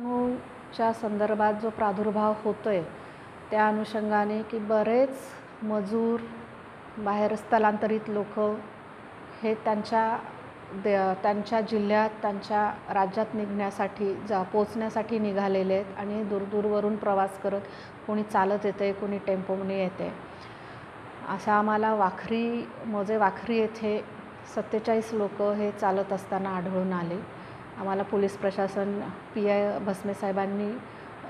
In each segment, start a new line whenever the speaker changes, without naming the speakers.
च्या संदर्भात जो प्रादुर्भाव होतो आहे त्या अनुषंगाने की बरेच मजूर बाहेर स्थलांतरित लोक हे त्यांच्या दे त्यांच्या जिल्ह्यात त्यांच्या राज्यात निघण्यासाठी जा पोचण्यासाठी निघालेले आहेत आणि दूरदूरवरून प्रवास करत कोणी चालत येतं आहे कोणी टेम्पोने येते. आहे अशा आम्हाला वाखरी मोजे वाखरी येथे सत्तेचाळीस लोक हे चालत असताना आढळून आले. आम्हाला पोलीस प्रशासन पी आय भस्मे साहेबांनी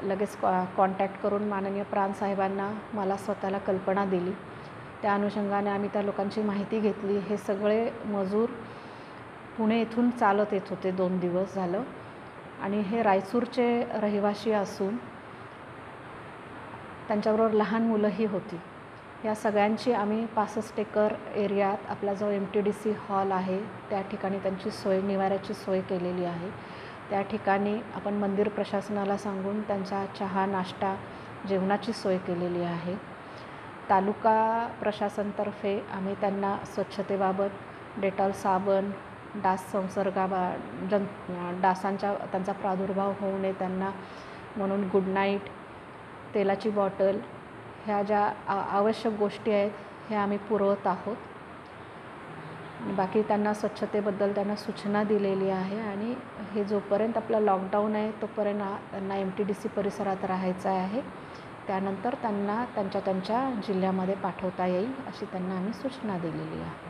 लगेच कॉ कॉन्टॅक्ट करून माननीय प्राणसाहेबांना मला स्वतःला कल्पना दिली. त्या अनुषंगाने आम्ही त्या लोकांची माहिती घेतली. हे सगळे मजूर पुणे इथून चालत येत होते दोन दिवस झालं. आणि हे रायचूरचे रहिवासी असून त्यांच्याबरोबर लहान मुलंही होती. या सगळ्यांची आम्ही पासष्ट एकर एरियात आपला जो M T D C hall आहे त्या ठिकाणी त्यांची सोय निवाऱ्याची सोय केलेली आहे. त्या ठिकाणी आपण मंदिर प्रशासनाला सांगून त्यांचा चहा नाश्ता जेवणाची सोय केलेली आहे. तालुका प्रशासनतर्फे आम्ही त्यांना स्वच्छतेबाबत डेटॉल साबण डास संसर्गाबा जं डासांच्या त्यांचा प्रादुर्भाव होऊ नये त्यांना. म्हणून गुड नाईट तेलाची बॉटल ह्या ज्या आवश्यक गोष्टी आहेत ह्या आम्ही पुरवत आहोत. बाकी त्यांना स्वच्छतेबद्दल त्यांना सूचना दिलेली आहे आणि हे जोपर्यंत आपला लॉकडाऊन आहे तोपर्यंत त्यांना एम टी डी सी परिसरात राहायचं आहे. त्यानंतर त्यांना त्यांच्या त्यांच्या जिल्ह्यामध्ये पाठवता येईल अशी त्यांना आम्ही सूचना दिलेली आहे.